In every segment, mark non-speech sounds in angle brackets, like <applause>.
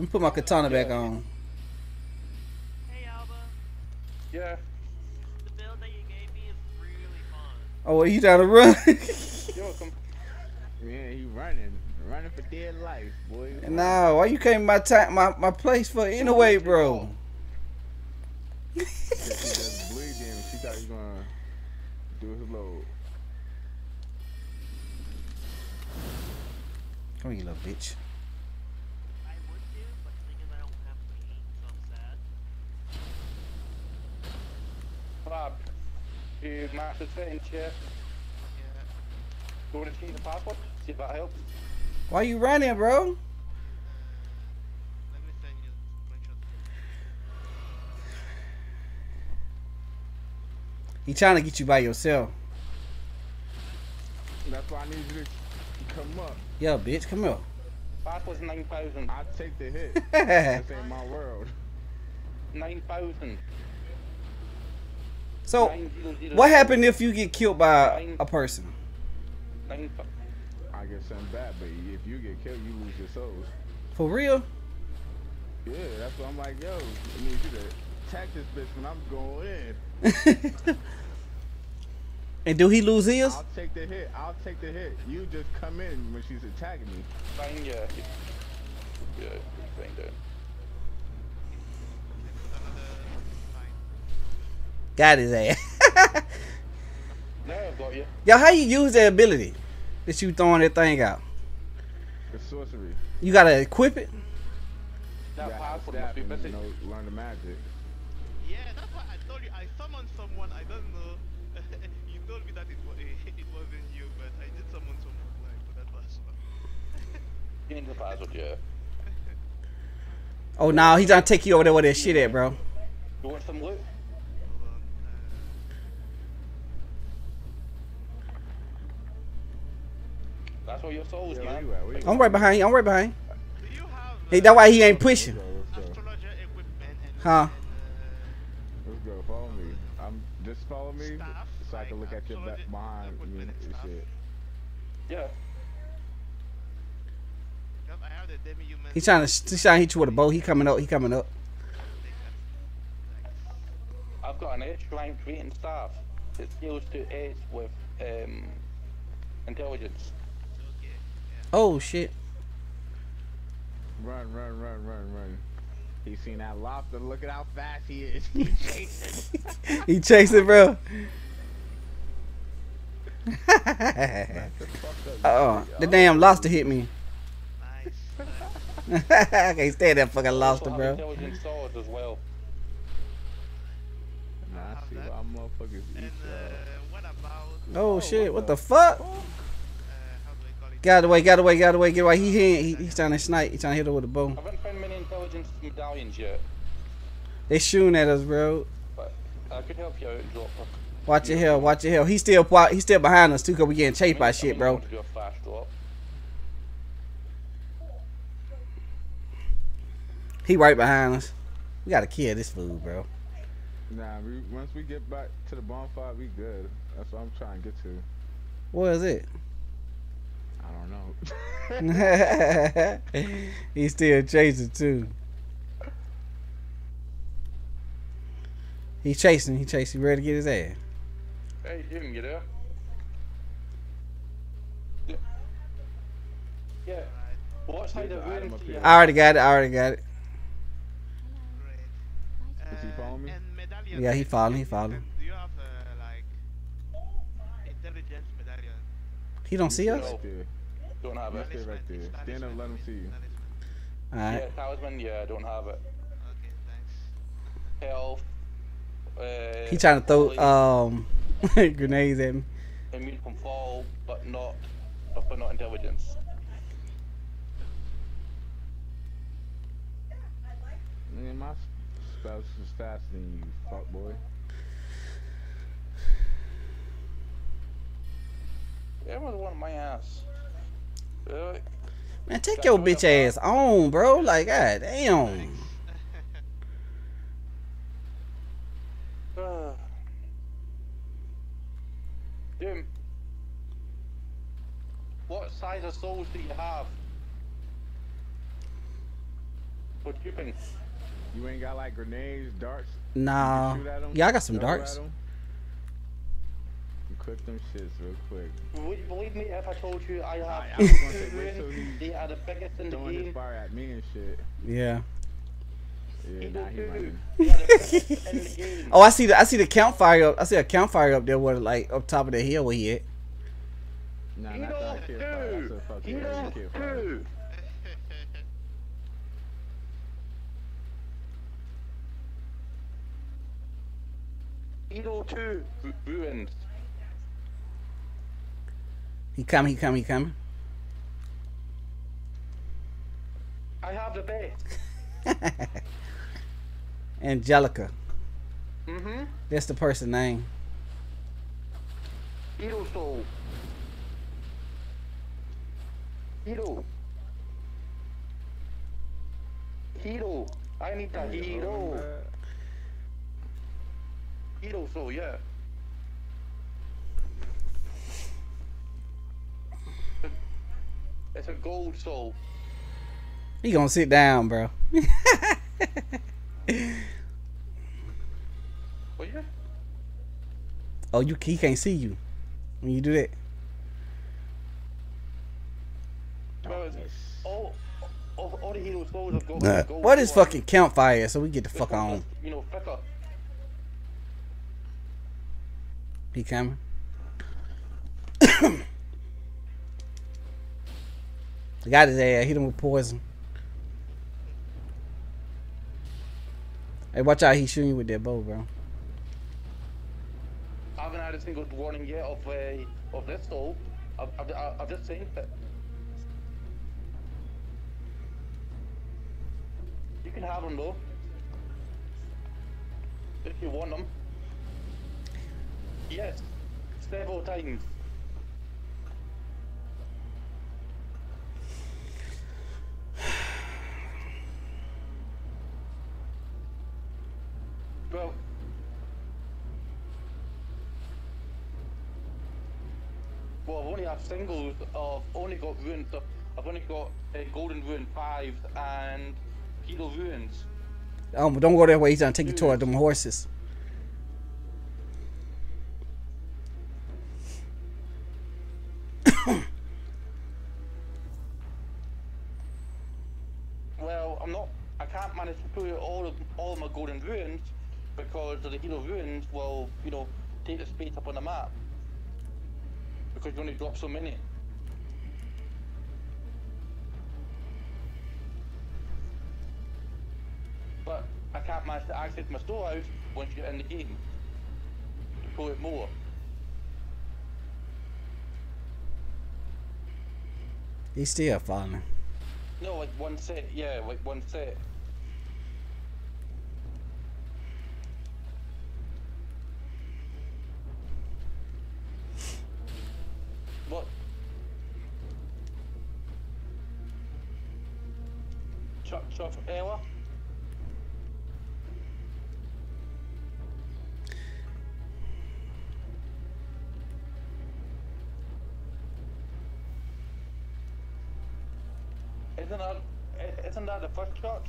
Let me put my katana back on. Hey Alba, Yeah. the build that you gave me is really fun. Oh, are you trying to run? <laughs> You're welcome. Yeah, he running, running for dear life, boy. nah, why you came my time my, my place for anyway, bro? She just bleeding. She thought he was gonna do his load. Come here, you little bitch. I would do, but the thing is I don't have paint, so I'm sad. Bob, you master trained, yeah? Yeah. You want to change the password? See if that helps. Why you running, bro? Let me send you a. He trying to get you by yourself. That's why I need you to come up. Yo, bitch, come here. Password's 9,000. I take the hit. <laughs> this ain't my world. 9,000. So, what happened if you get killed by a person? I get something bad, but if you get killed, you lose your souls. For real? Yeah, that's what I'm like, yo. It needs you to attack this bitch when I'm going in. <laughs> and do he lose his? I'll take the hit. I'll take the hit. You just come in when she's attacking me. nine, yeah. Yeah, fine, down. Got his ass. Now I've got you. Yo, how you use that ability that you throwing that thing out? It's sorcery. You gotta equip it. That You gotta password stab must be him and busy. know, learn the magic. Yeah, that's why I told you. I summoned someone. I don't know. <laughs> you told me that it was <laughs> it wasn't you, but I did summon someone like for that password. Change the password, yeah. Oh, no, he's trying to take you over there where that shit at, bro. You want some loot? Hold on. That's where your soul is, Yeah, where man. you at? Where you I'm right behind you. I'm right behind you. Uh, do you have Hey, uh, that's why he ain't pushing. Let's go, let's go. astrologer equipment and, Huh. Let's go. Follow me. I'm just follow me Staff, so I can look at your back astrology behind me and and shit. Yeah. uh, I have the. He's trying to he's trying to hit you with a bow. He coming up. He coming up. I've got an edge rank rating staff that scales to edge with um, intelligence. Okay. Yeah. Oh shit. Run, run, run, run, run. He seen that lobster. Look at how fast he is. <laughs> He chasing. he chasing, bro. <laughs> oh, the damn lobster hit me. Nice. <laughs> I can't stand that fucking lobster, bro. intelligence swords as well. nah, I see why motherfuckers eat And uh, uh, what about? Oh shit, what the fuck? How do I call it? Got away, got away, got away, get away. He he, he's trying to snipe. He's trying to hit her with a bow. I haven't found many intelligence medallions yet, They shooting at us, bro. but I could help you out and drop her. Watch your hell, watch your hell. He's still wa- he's still behind us too, cause we getting chased by I shit, mean, I bro. want to do a fast drop. He right behind us. We gotta kill this fool, bro. Nah, we, once we get back to the bonfire, we good. That's what I'm trying to get to. What is it? I don't know. <laughs> He's still chasing too. He's chasing. He chasing. Ready to get his ass. Hey, you can get there. Yeah. Yeah. What side of There's an item rooms up do you here. I already got it. I already got it. He following me? Yeah, he following, he following. Do you have uh, like intelligence medallion? He don't see us. No. Right there. Don't have it. Stay right there. It's Stand up, let him see you. talisman. All Yeah, right. talisman, yeah, don't have it. Okay, thanks. Health. Uh, He trying to throw holy, um <laughs> grenades at me. immune from fall, but not, but not intelligence. Man, my spouse is faster than you, fuck boy. Everyone want my ass. Really? Man, take your bitch ass on, bro. Like, god damn. <laughs> Uh. Doom. What size of souls do you have? for shipping. You ain't got like grenades, darts. Nah. shoot at 'em, Yeah, I got some throw at darts. 'Em? You Cook them shits real quick. Would believe me if I told you I have two was gonna say, two wait <laughs> till ruins. he They are the biggest in the throwing his game. fire at me and shit. Yeah. Yeah, nah, he two. running. They are the biggest in the <laughs> game. Oh, I see the I see the campfire up. I see a campfire up there, where like up top of the hill where he at. Nah, Eagle not that kid fire. That's two. a fucking Eagle Asian kid fire. two. Eagle two. Ru- Ruins. He coming. He coming. He coming. I have the best. <laughs> Angelica. Mm-hmm. That's the person name. Hero soul. Hero. Hero. I need a hero. Hero soul, yeah. It's a gold soul. He gonna sit down, bro. What yeah? Oh, you he can't see you when you do that. Well, all, all, all Nah. gold What is soul. fucking campfire? So we get the fuck one's on. just, You know, thicker. He coming. Got his ass. Hit him with poison. Hey, watch out. He's shooting you with that bow, bro. I haven't had a single warning yet of uh, of this soul. I've, I've, I've just seen it. You can have them though. If you want them. Yes. Several times. Well, Well, I've only had singles. I've only got ruins. I've only got uh, golden rune 5 and hero runes. Um, don't go that way. He's gonna take you toward them horses. <coughs> Well, I'm not. I can't manage to put all of all of my golden runes because the hero runes will, you know, take the space up on the map. Because you only drop so many. But I can't manage to access my storehouse once you're in the game. To pull it more. He's still falling. No, like one set, yeah, like one set. Chuck, chuck, Ella? Isn't that, i- isn't that the first shot?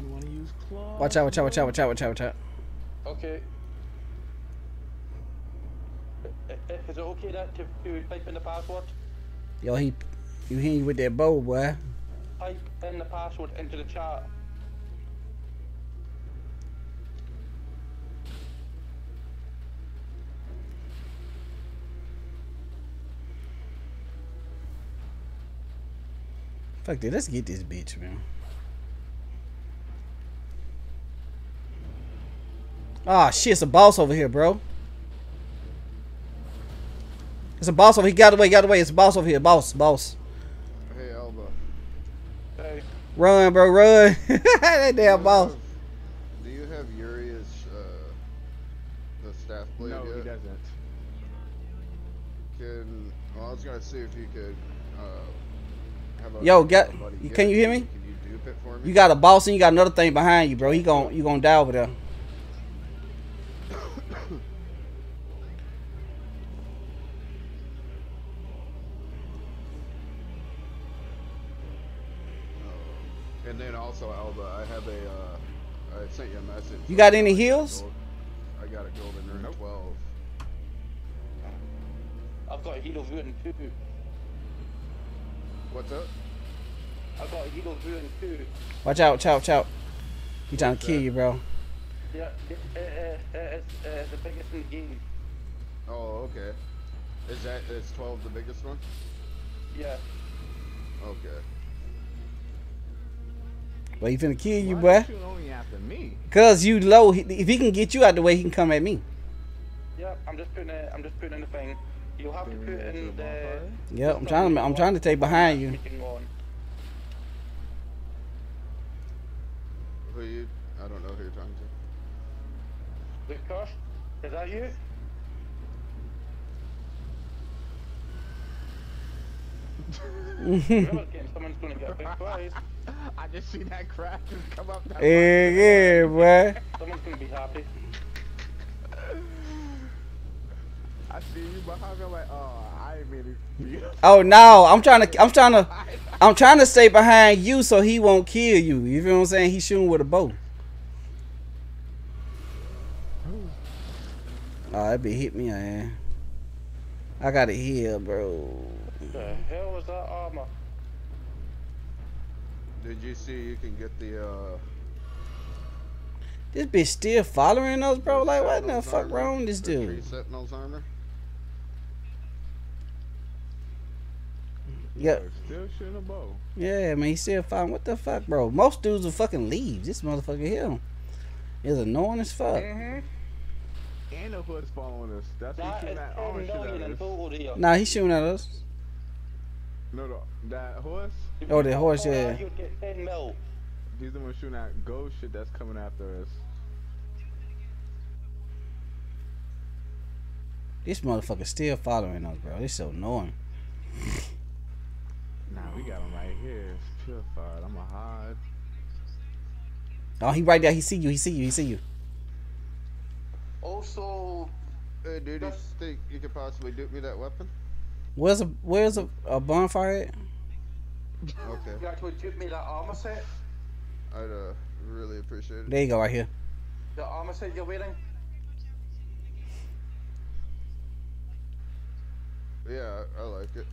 You want to use claw? Watch out! Watch out! Watch out! Watch out! Watch out! Watch out! Okay. I- i- Is it okay that to, to type in the password? Yo, he, you hit you with that bow, boy. Type in the password into the chat. Fuck it. Let's get this bitch, man. Ah, shit, it's a boss over here, bro. It's a boss over here. Got away, got away. It's a boss over here. Boss, boss. Hey, Elba. Hey, Run, bro, run. <laughs> that damn boss. Do you have Uri's, uh, the staff blade No, yet? he doesn't. Can, well, I was gonna see if you could, uh, have a Yo, get- somebody you- can you hear me? Can you dupe it for me? You got a boss and you got another thing behind you, bro. He gon' you gonna die over there. <coughs> <coughs> And then also, Alba, I have a, uh, I sent you a message. You got any I heals? gold- I got a golden rune Nope. 12. I've got a hero rune too. What's up? I've got a hero rune too. Watch out, watch out, watch out. He trying to kill you, bro. Yeah, it, it, it, it's uh, the biggest in the game. Oh, okay. Is that, is 12 the biggest one? Yeah. Okay. But he finna kill you, Why boy. you only after me? Cause you low. If he can get you out the way, he can come at me. Yeah, I'm just putting it. I'm just putting in the thing. You'll have to put in the the. Yep, I'm trying to. I'm trying to take behind you. Meeting on. Who you, I don't know who you're talking to. Lucas, is that you? Remember, getting someone's gonna get a big. I just see that crash just come up. that Yeah, yeah, boy. Someone's gonna be happy. I see you behind me. Like, oh, I ain't mean to. <laughs> Oh no, I'm trying to. I'm trying <laughs> to. I'm trying to stay behind you so he won't kill you. You feel what I'm saying? He's shooting with a bow. Oh, that be hit me, man. I got it here, bro. The hell was that armor? Did you see you can get the, uh, This bitch still following us, bro. the Like, what the fuck armor? wrong with this The Tree dude? Sentinel's armor? Yeah, Still shooting a bow. yeah, man. He still following. What the fuck, bro? Most dudes will fucking leave. This motherfucker here is annoying as fuck. Mm-hmm. And the hood's following us. That's what That shooting is that 10 orange shit million at us. total. Nah, he's shooting at us. No, no, that horse. If Oh, the horse, yeah. that, You'd get 10 mil. He's the one shooting that ghost shit that's coming after us. This motherfucker still following us, bro. It's so annoying. Nah, we got him right here. It's purified. I'm a hide. Oh, he right there. He see you. He see you. He see you. Also, Hey, dude, you think you could possibly dupe me that weapon? Where's a Where's a, a bonfire at? Okay. you actually took me that armor set. I'd, uh, really appreciate it. There you go, right here. The armor set you're wearing. Yeah, I, I like it.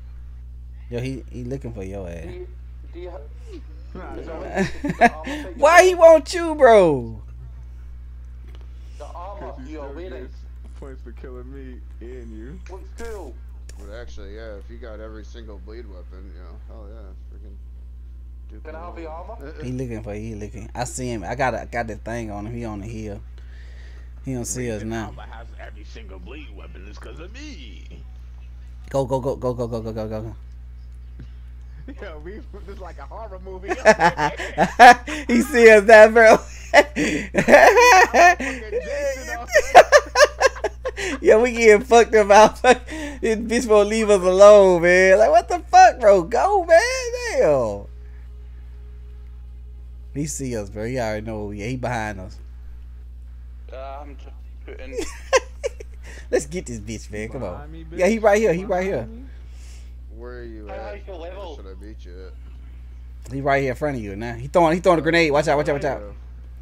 Yo, he he looking for your Do ass. you, do you, ha- Nah, is nah. that what- the armor set <laughs> you're Why he want you, bro? The armor you're still wearing points for killing me and you. looks cool. But actually, yeah, if you got every single bleed weapon, you know, hell yeah, freaking. dupe Can me I have the all. armor? <laughs> He looking for. He looking. I see him. I got a, got that thing on him. He on the hill. He don't see us now. Alba has every single bleed weapon is because of me. Go go go go go go go go go <laughs> go. Yo, we this is like a horror movie. <laughs> he see us now, bro. <laughs> yeah, we getting fucked up out. <laughs> This bitch won't leave us alone, man. Like, what the fuck, bro? Go, man. Damn. He see us, bro. He already know. Yeah, he behind us. Uh, I'm just putting. <laughs> Let's get this bitch, man. Come on. Behind me, Yeah, he right here. He right here. Me. Where are you at? high your Where level? should I beat you at? He right here in front of you now. He throwing. He throwing a grenade. Watch out. Watch out. Watch out.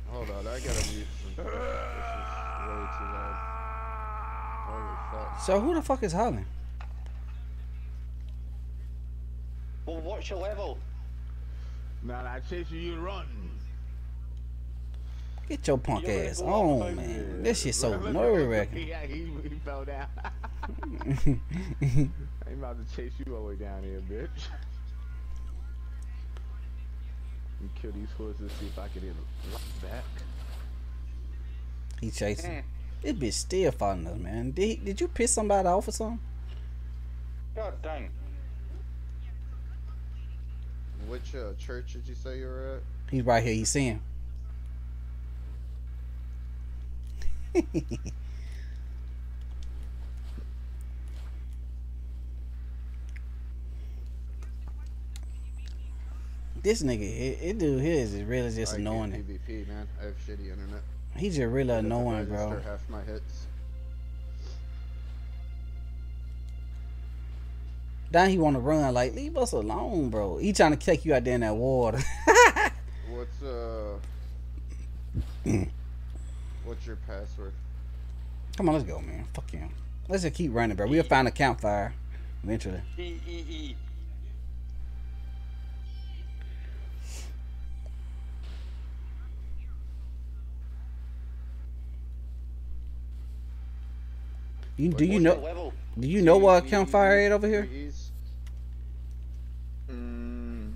Hold on, I gotta mute some. This is way too loud. Holy fuck. So who the fuck is hollering? Well, what's your level? Nah, nah, I chase you, you run. Get your punk You ass gonna on, up man. This shit so Look, <laughs> look, nerve look, wracking. Yeah, he, he fell down. <laughs> I'm about to chase you all the way down here, bitch. And kill these horses, see if I can get it back. he chasing. This bitch still following us, man. Did, he, did you piss somebody off or something? God dang. Which uh, church did you say you were at? He's right here. You see <laughs> him. This nigga, it, it dude here is really just I can't annoying. PvP, man. I have shitty internet. He's just really Doesn't annoying, bro. register Half my hits. Now he want to run. Like, leave us alone, bro. He trying to take you out there in that water. <laughs> What's uh? What's your password? Come on, let's go, man. Fuck him. Let's just keep running, bro. We'll find a campfire eventually. You do you know? your? Do you know what Two campfire E's, is over here? Mm,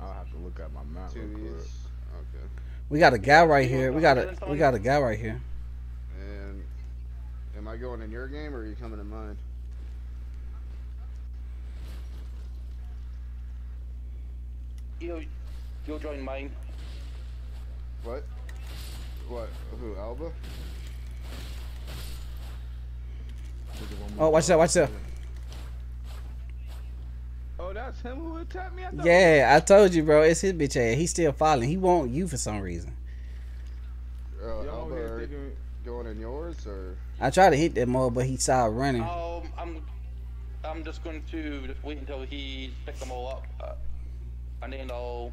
I'll have to look at my map. Real quick. Okay. We got a guy right here. We got a we got a guy right here. And am I going in your game or are you coming in mine? You, you'll join mine. What? What? Who? Alba? Oh, watch that! Watch that! Oh, that's him who attacked me. I Yeah, I told you, bro. It's his bitch ass. He's still following. He want you for some reason. Uh, Y'all Alba, here thinking- going in yours or? I tried to hit that mother, but he started running. Um, I'm, I'm just going to just wait until he picks them all up, uh, and then I'll,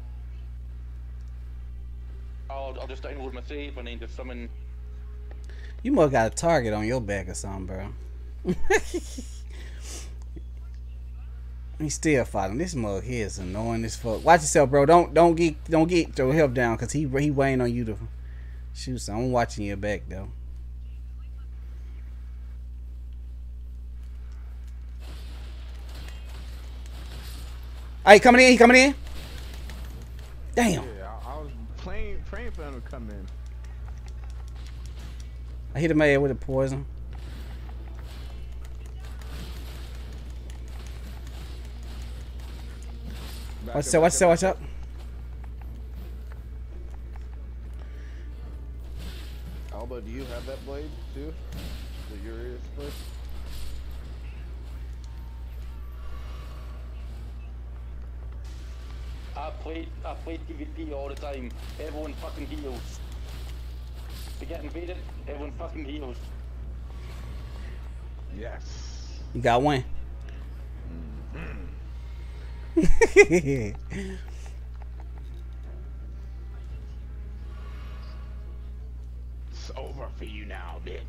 I'll, I'll just download my save and then just summon. You must got a target on your back or something, bro. He's still fighting. This mug here is annoying as fuck. Watch yourself, bro. Don't don't get don't get your help down, cause he he waiting on you to shoot. So I'm watching your back though. Hey, coming in. He coming in. Damn. Yeah, I, I was playing, praying for him to come in. I hit him head with a poison. Watch up, out, watch back out, up, watch out. Alba, do you have that blade too? The Urias blade? I played, I played PvP all the time. Everyone fucking heals. If you get invaded, everyone fucking heals. Yes. You got one. Mm-hmm. It's over for you now, bitch.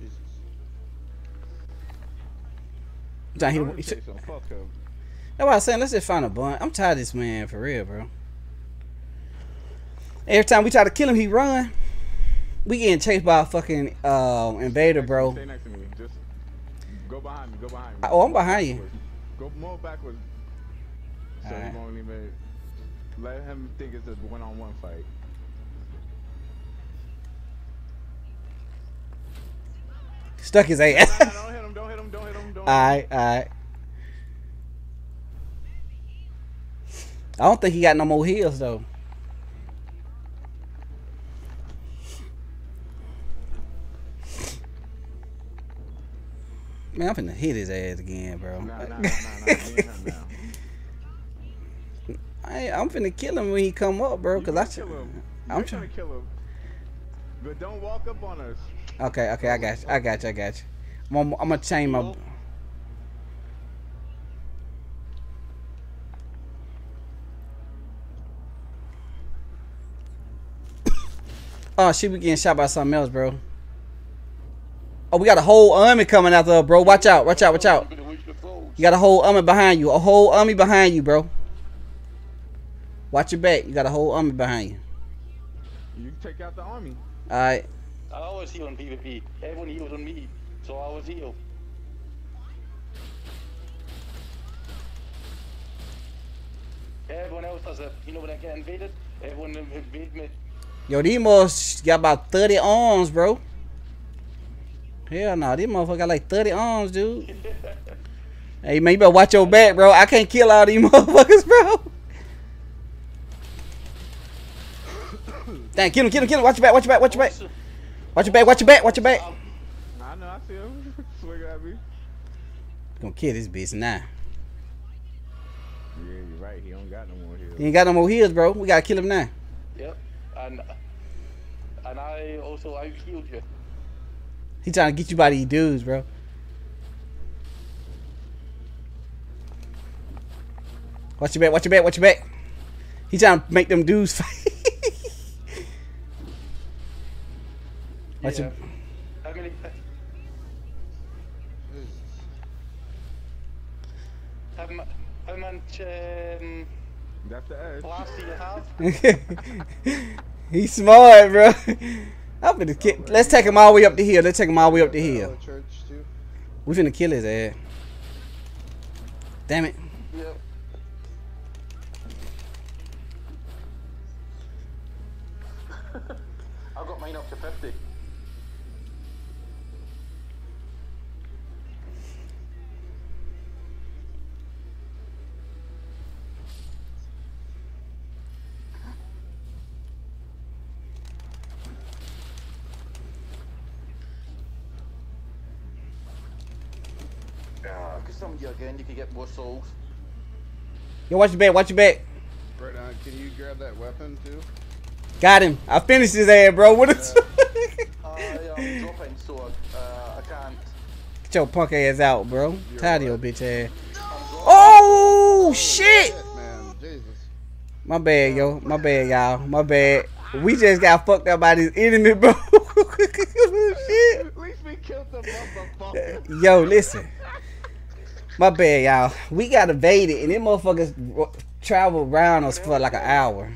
Jesus. Trying to I'm hit gonna him- say something. Fuck him. That's why I was saying let's just find a bun. I'm tired of this man for real, bro. Every time we try to kill him, he run. We getting chased by a fucking uh, invader, bro. Stay next to me. Just go behind me. Go behind me. Oh, I'm behind you. Go more backwards. So Alright. he won't even let him think it's a one-on-one fight. Stuck his Nah, ass. don't hit him. Don't hit him. Don't hit him. Don't. hit him. alright, alright. I don't think he got no more heels though. Man, I'm finna hit his ass again, bro. Nah, nah, nah, nah, nah. Me and him now. I, I'm finna kill him when he come up, bro. Cause I kill him. I'm trying. gonna kill him. But don't walk up on us. Okay, okay, I got you. I got you. I got you. I'm gonna, I'm gonna change my. Oh, she be getting shot by something else, bro. Oh, we got a whole army coming after her, bro. Watch out, watch out, watch out. Gonna reach the foes. You got a whole army behind you. A whole army behind you, bro. Watch your back. You got a whole army behind you. You can take out the army. All right. I always heal on PvP. Everyone heals on me, so I always heal. Everyone else does it. You know when I get invaded, everyone invade me. Yo, these got about 30 arms, bro. Hell no, these motherfuckers got like 30 arms, dude. <laughs> hey, man, you better watch your back, bro. I can't kill all these <laughs> motherfuckers, bro. <coughs> Dang, kill him, kill him, kill him. Watch your back, watch your back, watch your back. Watch your back, watch your back, watch your back. I know. I see him. Swing at me. Gonna kill this bitch now. Yeah, you're right. He don't got no more here. He ain't got no more heals, bro. We gotta kill him now. yep. And and I also I healed you. He trying to get you by these dudes, bro. Watch your back, watch your back, watch your back. He trying to make them dudes <laughs> fight. watch Yeah. your, How many? How, mu- how much um, <laughs> That's the edge. blast do you have? <laughs> He's smart, bro. I'm gonna ki- Let's take him all the way up the hill. Let's take him all the way up the hill. Church too. We finna kill his ass. Damn it. Yep. I got mine up to 50. Yeah, because some of you again, you could get more souls. Yo, watch your back, watch your back. Right now, can you grab that weapon too? Got him. I finished his ass, bro. What is <laughs> I am dropping, so uh, I can't. Get your punk ass out, bro. You're Tired of your bitch ass. Oh shit! Man, Jesus. My bad, yo. My bad, y'all. My bad. We just got fucked up by this enemy, <laughs> bro. <laughs> shit. At least we killed the motherfucker. Yo, listen. My bad, y'all. We got evaded, and them motherfuckers traveled around us for like an hour.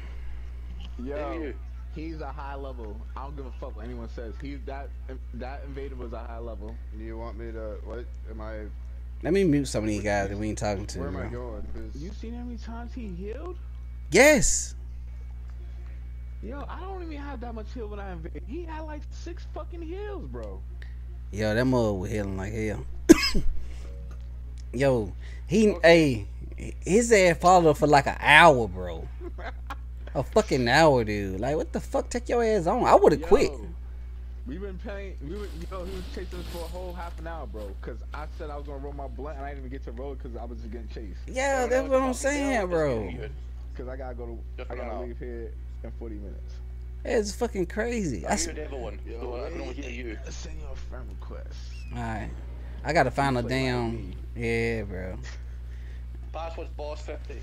Yo, he's a high level. I don't give a fuck what anyone says. He's that that invader was a high level. Do you want me to? What am I? Let me mute some of these guys that we ain't talking to. Where am I going? You seen how many times he healed? Yes. Yo, I don't even have that much heal when I invade. He had like six fucking heals, bro. Yo, that mother was healing like hell. Yo, he, hey, his ass followed for like an hour, bro. A fucking hour, dude. Like, what the fuck? Take your ass on. I would have quit. Yo, We been playing. We were, yo, he was chasing us for a whole half an hour, bro. Cause I said I was gonna roll my blunt, and I didn't even get to roll because I was just getting chased. Yeah, that's what I'm saying, bro. Cause I gotta go to. Just I gotta out. leave here in 40 minutes. It's fucking crazy. I I s- heard everyone, so I can only hear you. Let's send you a friend request. Alright. I gotta find a Play like damn. Yeah, bro. Password's boss 50.